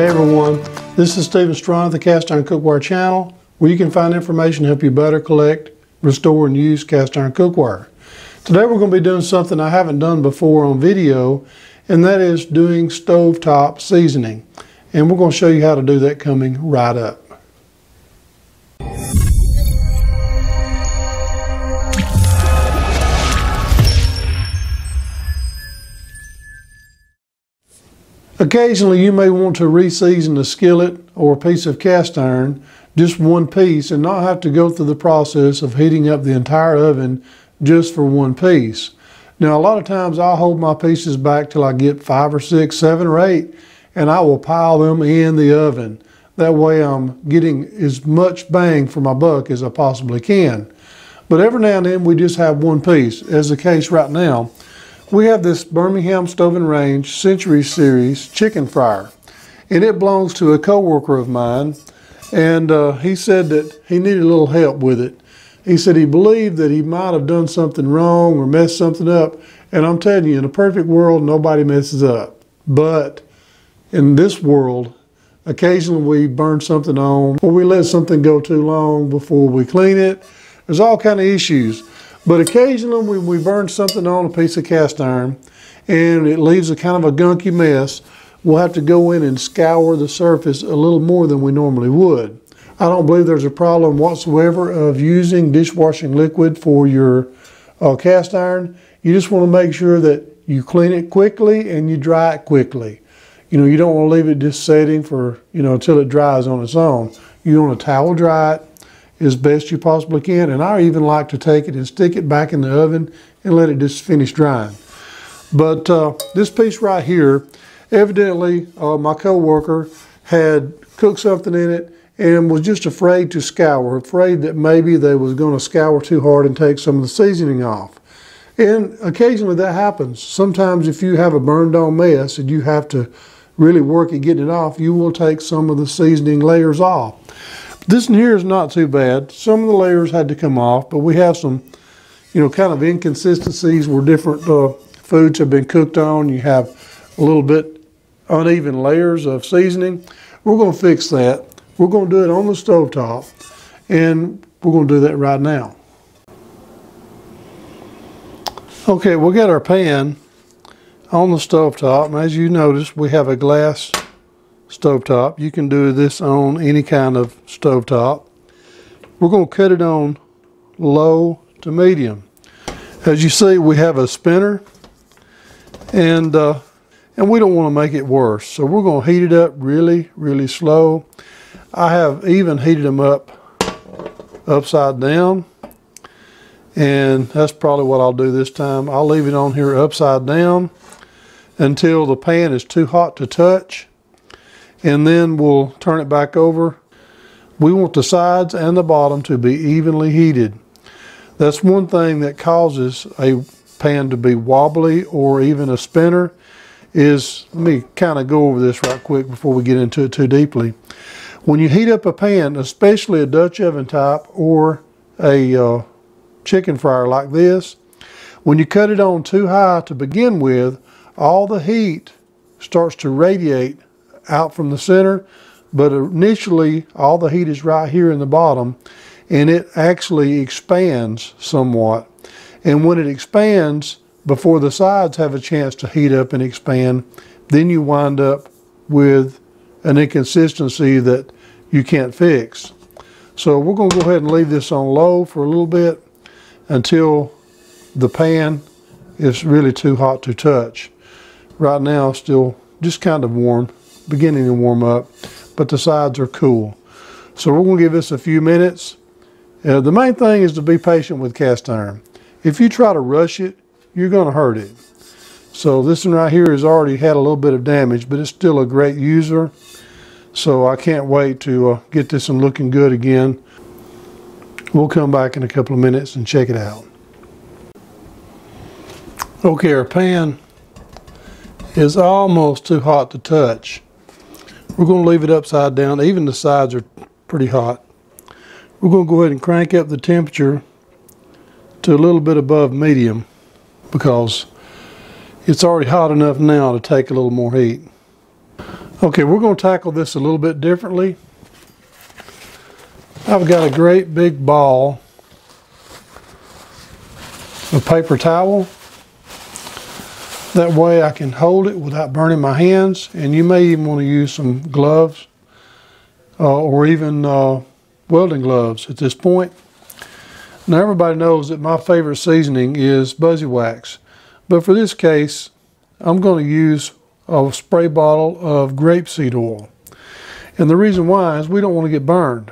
Hey everyone, this is Stephen Strawn of the Cast Iron Cookware channel, where you can find information to help you better collect, restore, and use cast iron cookware. Today we're going to be doing something I haven't done before on video, and that is doing stovetop seasoning. And we're going to show you how to do that coming right up. Occasionally you may want to reseason a skillet or a piece of cast iron, just one piece, and not have to go through the process of heating up the entire oven just for one piece. Now a lot of times I'll hold my pieces back till I get five or six, seven or eight, and I will pile them in the oven. That way I'm getting as much bang for my buck as I possibly can. But every now and then we just have one piece, as the case right now. We have this Birmingham Stove and Range Century Series chicken fryer, and it belongs to a coworker of mine, and uh, he said that he needed a little help with it. He said he believed that he might have done something wrong or messed something up, and I'm telling you, in a perfect world, nobody messes up. But in this world, occasionally we burn something on, or we let something go too long before we clean it. There's all kind of issues. But occasionally when we burn something on a piece of cast iron and it leaves a kind of a gunky mess, we'll have to go in and scour the surface a little more than we normally would. I don't believe there's a problem whatsoever of using dishwashing liquid for your uh, cast iron. You just want to make sure that you clean it quickly and you dry it quickly. You know, you don't want to leave it just setting for, you know, until it dries on its own. You want to towel dry it as best you possibly can. And I even like to take it and stick it back in the oven and let it just finish drying. But uh, this piece right here, evidently uh, my coworker had cooked something in it and was just afraid to scour, afraid that maybe they was going to scour too hard and take some of the seasoning off. And occasionally that happens. Sometimes if you have a burned on mess and you have to really work at getting it off, you will take some of the seasoning layers off. This in here is not too bad. Some of the layers had to come off, but we have some, you know, kind of inconsistencies where different uh, foods have been cooked on. You have a little bit uneven layers of seasoning. We're going to fix that. We're going to do it on the stove top, and we're going to do that right now. Okay, we'll get our pan on the stove top, and as you notice, we have a glass stovetop. You can do this on any kind of stovetop. We're going to cut it on low to medium. As you see, we have a spinner, and uh, and we don't want to make it worse. So we're going to heat it up really, really slow. I have even heated them up upside down, and that's probably what I'll do this time. I'll leave it on here upside down until the pan is too hot to touch and then we'll turn it back over. We want the sides and the bottom to be evenly heated. That's one thing that causes a pan to be wobbly or even a spinner is, let me kind of go over this right quick before we get into it too deeply. When you heat up a pan, especially a Dutch oven type or a uh, chicken fryer like this, when you cut it on too high to begin with, all the heat starts to radiate out from the center, but initially all the heat is right here in the bottom and it actually expands somewhat. And when it expands, before the sides have a chance to heat up and expand, then you wind up with an inconsistency that you can't fix. So we're going to go ahead and leave this on low for a little bit until the pan is really too hot to touch. Right now, still just kind of warm beginning to warm up, but the sides are cool. So we're going to give this a few minutes. Uh, the main thing is to be patient with cast iron. If you try to rush it, you're going to hurt it. So this one right here has already had a little bit of damage, but it's still a great user. So I can't wait to uh, get this one looking good again. We'll come back in a couple of minutes and check it out. Okay, our pan is almost too hot to touch. We're going to leave it upside down. Even the sides are pretty hot. We're going to go ahead and crank up the temperature to a little bit above medium because it's already hot enough now to take a little more heat. Okay, we're going to tackle this a little bit differently. I've got a great big ball of paper towel. That way I can hold it without burning my hands and you may even want to use some gloves uh, or even uh, welding gloves at this point. Now everybody knows that my favorite seasoning is Buzzywaxx, but for this case I'm going to use a spray bottle of grapeseed oil. And the reason why is we don't want to get burned.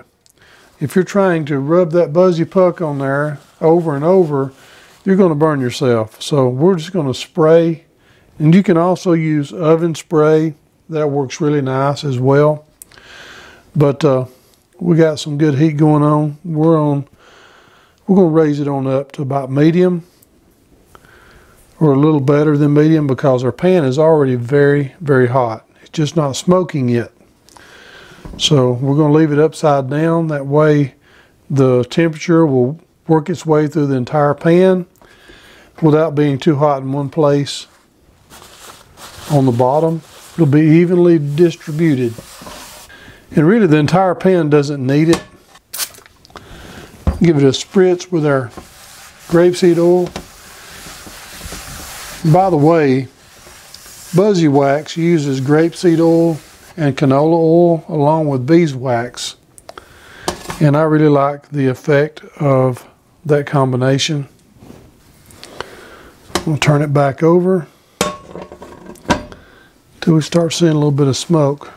If you're trying to rub that buzzy puck on there over and over, you're going to burn yourself. So we're just going to spray. And you can also use oven spray. That works really nice as well. But uh, we got some good heat going on. We're on. We're going to raise it on up to about medium or a little better than medium because our pan is already very, very hot. It's just not smoking yet. So we're going to leave it upside down. That way the temperature will work its way through the entire pan without being too hot in one place on the bottom. It'll be evenly distributed. And really the entire pan doesn't need it. Give it a spritz with our grapeseed oil. By the way, Buzzywaxx uses grapeseed oil and canola oil along with beeswax. And I really like the effect of that combination. We'll turn it back over till we start seeing a little bit of smoke.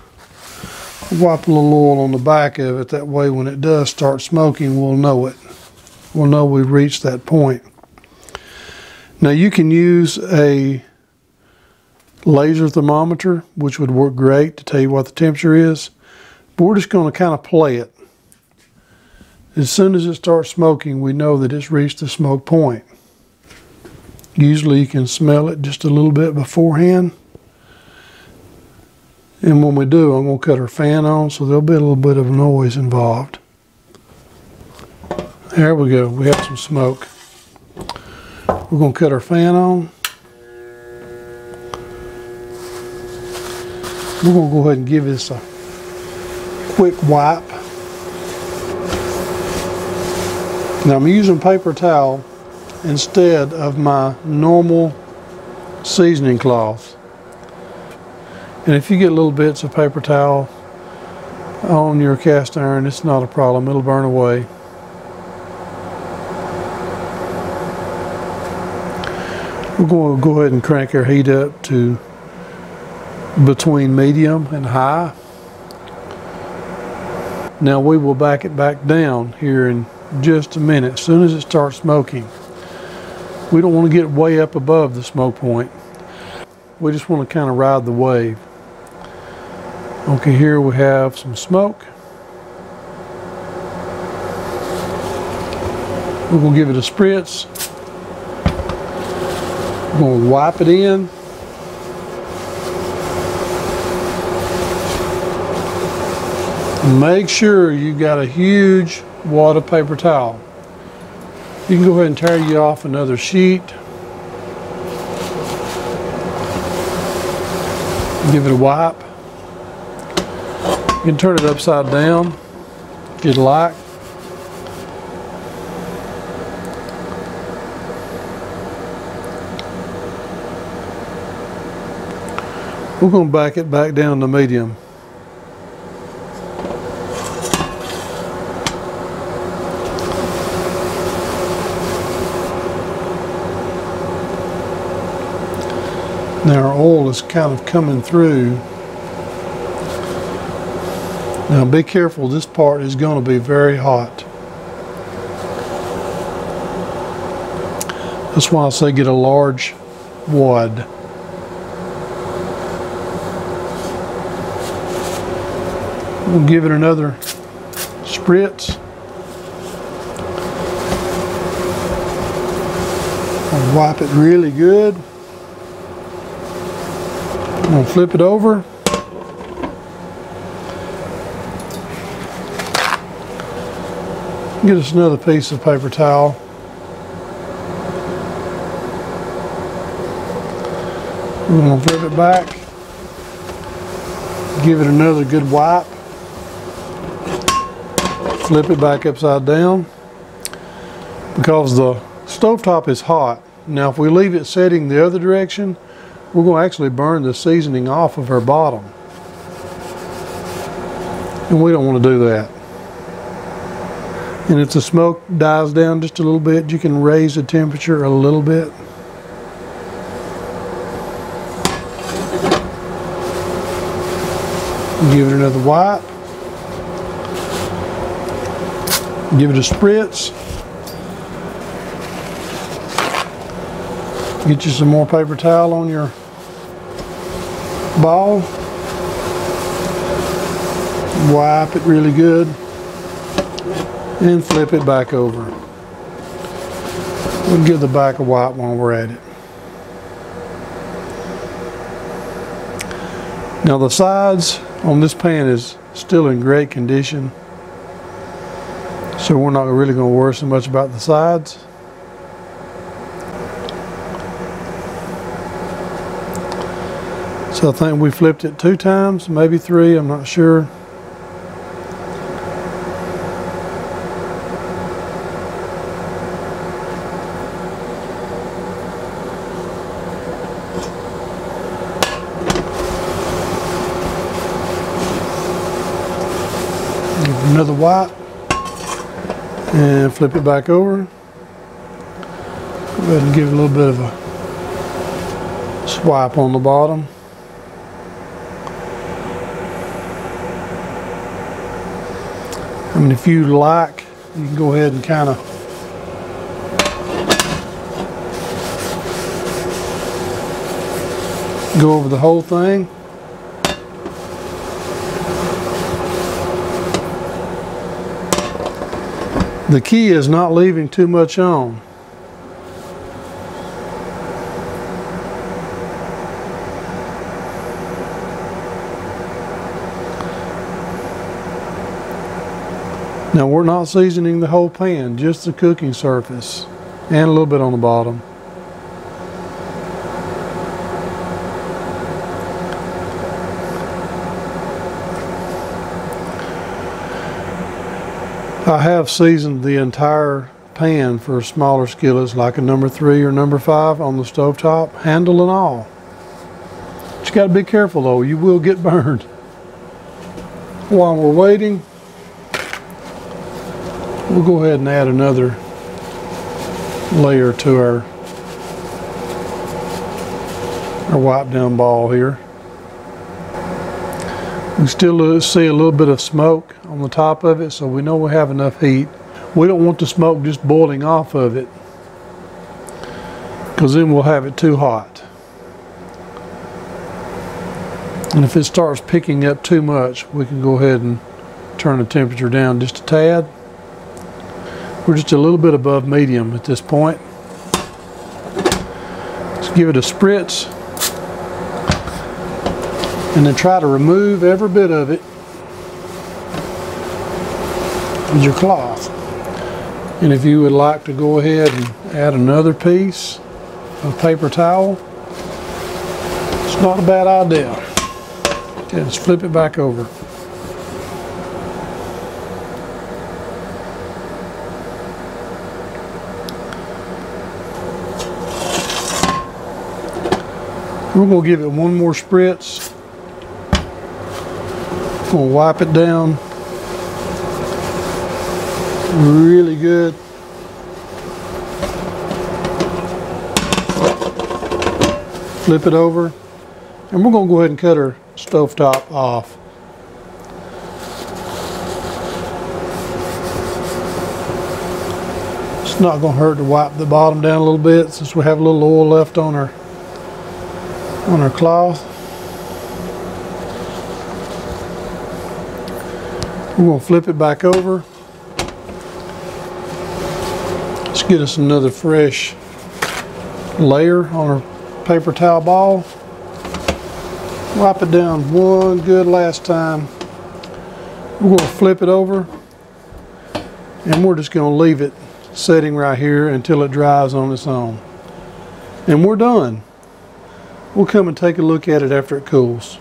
Wipe a little oil on the back of it. That way when it does start smoking, we'll know it. We'll know we've reached that point. Now you can use a laser thermometer, which would work great to tell you what the temperature is. But we're just going to kind of play it. As soon as it starts smoking, we know that it's reached the smoke point. Usually you can smell it just a little bit beforehand. And when we do, I'm going to cut our fan on so there'll be a little bit of noise involved. There we go. We have some smoke. We're going to cut our fan on. We're going to go ahead and give this a quick wipe. Now I'm using paper towel instead of my normal seasoning cloth. And if you get little bits of paper towel on your cast iron, it's not a problem. It'll burn away. We're going to go ahead and crank our heat up to between medium and high. Now we will back it back down here in just a minute. As soon as it starts smoking, we don't want to get way up above the smoke point. We just want to kind of ride the wave. Okay, here we have some smoke. We're to give it a spritz. Going to wipe it in. Make sure you've got a huge wad of paper towel. You can go ahead and tear you off another sheet. Give it a wipe. You can turn it upside down if you'd like. We're going to back it back down to medium. Now our oil is kind of coming through. Now be careful, this part is going to be very hot. That's why I say get a large wad. We'll give it another spritz. I'll wipe it really good. I'm to flip it over. Get us another piece of paper towel. We're going to flip it back. Give it another good wipe. Flip it back upside down because the stovetop is hot. Now if we leave it setting the other direction, we're going to actually burn the seasoning off of her bottom. And we don't want to do that. And if the smoke dies down just a little bit, you can raise the temperature a little bit. Give it another wipe. Give it a spritz. Get you some more paper towel on your ball. Wipe it really good. And flip it back over. We'll give the back a wipe while we're at it. Now the sides on this pan is still in great condition. So we're not really going to worry so much about the sides. So I think we flipped it two times, maybe three, I'm not sure. Another wipe and flip it back over. Go ahead and give it a little bit of a swipe on the bottom. I mean, if you like, you can go ahead and kind of go over the whole thing. The key is not leaving too much on. Now we're not seasoning the whole pan, just the cooking surface and a little bit on the bottom. I have seasoned the entire pan for smaller skillets like a number three or number five on the stove top, handle and all. But you got to be careful though, you will get burned. While we're waiting, we'll go ahead and add another layer to our, our wipe down ball here. We still uh, see a little bit of smoke on the top of it, so we know we have enough heat. We don't want the smoke just boiling off of it, because then we'll have it too hot. And if it starts picking up too much, we can go ahead and turn the temperature down just a tad. We're just a little bit above medium at this point. Let's give it a spritz and then try to remove every bit of it with your cloth. And if you would like to go ahead and add another piece of paper towel, it's not a bad idea. Okay, let's flip it back over. We're going to give it one more spritz Gonna wipe it down really good. Flip it over. And we're gonna go ahead and cut our stove top off. It's not gonna hurt to wipe the bottom down a little bit since we have a little oil left on our on our cloth. We're going to flip it back over. Let's get us another fresh layer on our paper towel ball. Wipe it down one good last time. We're going to flip it over and we're just going to leave it setting right here until it dries on its own. And we're done. We'll come and take a look at it after it cools.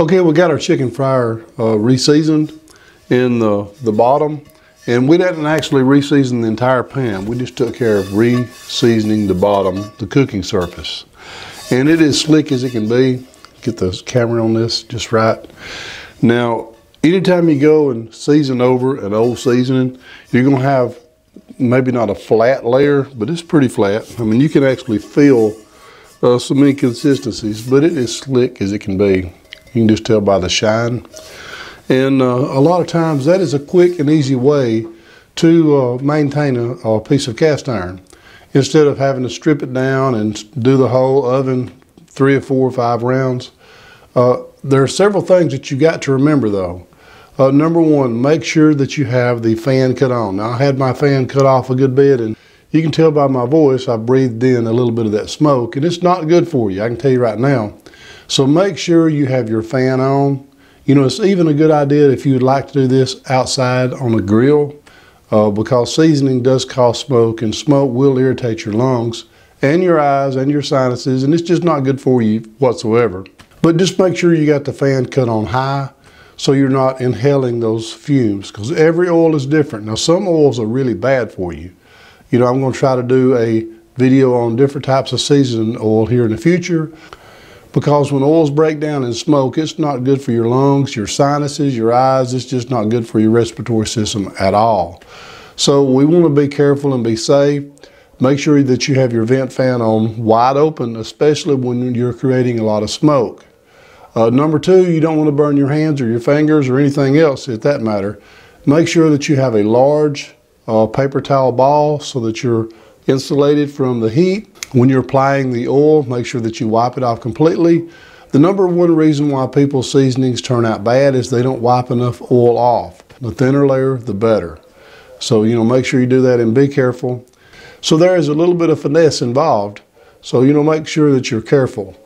Okay, we got our chicken fryer uh, reseasoned in the, the bottom. And we didn't actually reseason the entire pan. We just took care of re-seasoning the bottom, the cooking surface. And it is slick as it can be. Get the camera on this just right. Now, anytime you go and season over an old seasoning, you're gonna have maybe not a flat layer, but it's pretty flat. I mean, you can actually feel uh, some inconsistencies, but it is slick as it can be. You can just tell by the shine. And uh, a lot of times that is a quick and easy way to uh, maintain a, a, piece of cast iron. Instead of having to strip it down and do the whole oven three or four or five rounds. Uh, there are several things that you got to remember though. Uh, number one, make sure that you have the fan cut on. Now I had my fan cut off a good bit and you can tell by my voice I breathed in a little bit of that smoke and it's not good for you, I can tell you right now. So make sure you have your fan on you know, it's even a good idea if you would like to do this outside on a grill uh, because seasoning does cause smoke and smoke will irritate your lungs and your eyes and your sinuses and it's just not good for you whatsoever. But just make sure you got the fan cut on high so you're not inhaling those fumes because every oil is different. Now some oils are really bad for you. You know, I'm going to try to do a video on different types of seasoning oil here in the future because when oils break down in smoke, it's not good for your lungs, your sinuses, your eyes. It's just not good for your respiratory system at all. So we want to be careful and be safe. Make sure that you have your vent fan on wide open, especially when you're creating a lot of smoke. Uh, number two, you don't want to burn your hands or your fingers or anything else at that matter. Make sure that you have a large uh, paper towel ball so that you're insulated from the heat when you're applying the oil, make sure that you wipe it off completely. The number one reason why people's seasonings turn out bad is they don't wipe enough oil off. The thinner layer, the better. So, you know, make sure you do that and be careful. So there is a little bit of finesse involved. So, you know, make sure that you're careful.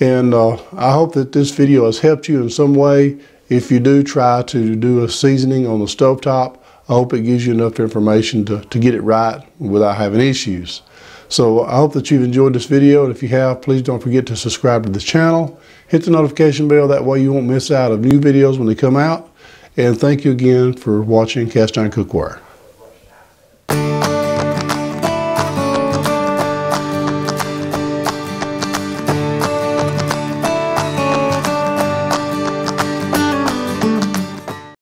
And uh, I hope that this video has helped you in some way. If you do try to do a seasoning on the stovetop, I hope it gives you enough information to, to get it right without having issues. So I hope that you've enjoyed this video. And if you have, please don't forget to subscribe to this channel. Hit the notification bell. That way you won't miss out of new videos when they come out. And thank you again for watching Cast Iron Cookware.